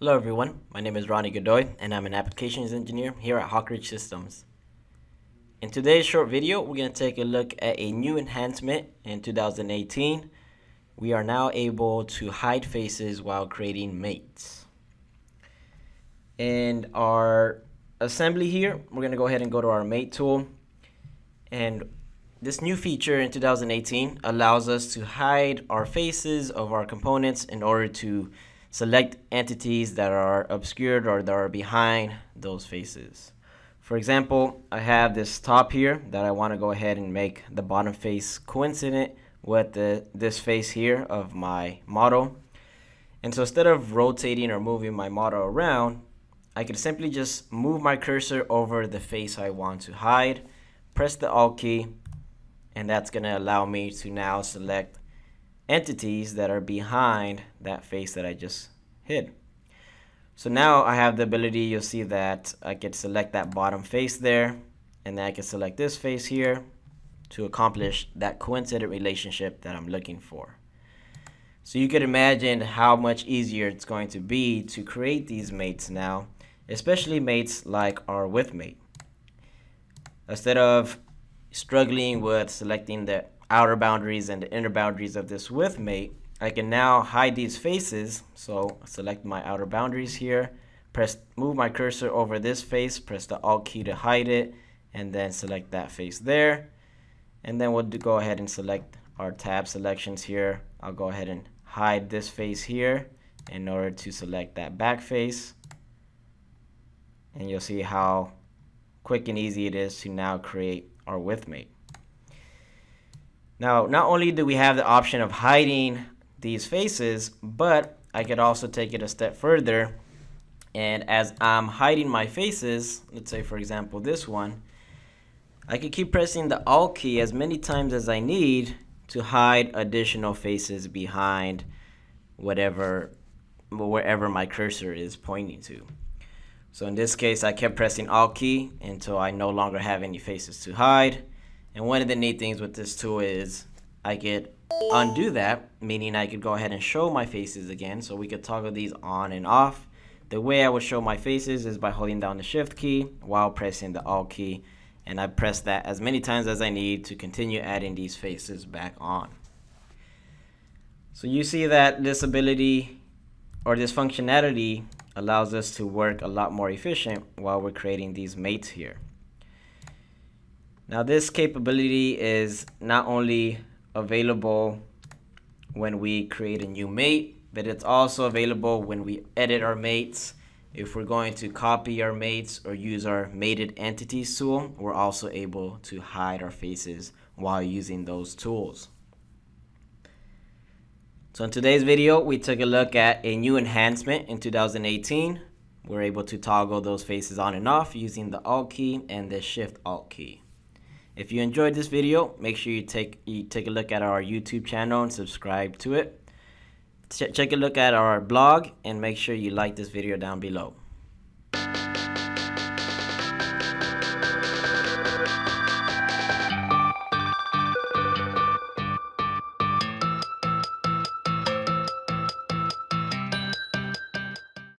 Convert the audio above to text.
Hello everyone, my name is Rony Godoy and I'm an applications engineer here at Hawk Ridge Systems. In today's short video, we're going to take a look at a new enhancement in 2018. We are now able to hide faces while creating mates. In our assembly here, we're going to go ahead and go to our mate tool. And this new feature in 2018 allows us to hide our faces of our components in order to select entities that are obscured or that are behind those faces. For example, I have this top here that I want to go ahead and make the bottom face coincident with the, this face here of my model. And so instead of rotating or moving my model around, I can simply just move my cursor over the face I want to hide, press the Alt key, and that's going to allow me to now select entities that are behind that face that I just hid. So now I have the ability, you'll see that I can select that bottom face there, and then I can select this face here to accomplish that coincident relationship that I'm looking for. So you can imagine how much easier it's going to be to create these mates now, especially mates like our width mate. Instead of struggling with selecting the outer boundaries and inner boundaries of this width mate, I can now hide these faces. So select my outer boundaries here, press move my cursor over this face, press the Alt key to hide it, and then select that face there. And then we'll go ahead and select our tab selections here. I'll go ahead and hide this face here in order to select that back face. And you'll see how quick and easy it is to now create our width mate. Now, not only do we have the option of hiding these faces, but I could also take it a step further. And as I'm hiding my faces, let's say for example this one, I could keep pressing the Alt key as many times as I need to hide additional faces behind whatever, wherever my cursor is pointing to. So in this case, I kept pressing Alt key until I no longer have any faces to hide. And one of the neat things with this tool is I could undo that, meaning I could go ahead and show my faces again. So we could toggle these on and off. The way I would show my faces is by holding down the shift key while pressing the alt key. And I press that as many times as I need to continue adding these faces back on. So you see that this ability or this functionality allows us to work a lot more efficient while we're creating these mates here. Now this capability is not only available when we create a new mate, but it's also available when we edit our mates. If we're going to copy our mates or use our mated entities tool, we're also able to hide our faces while using those tools. So in today's video, we took a look at a new enhancement in 2018. We're able to toggle those faces on and off using the Alt key and the Shift Alt key. If you enjoyed this video, make sure you take you take a look at our YouTube channel and subscribe to it. Ch check a look at our blog and make sure you like this video down below.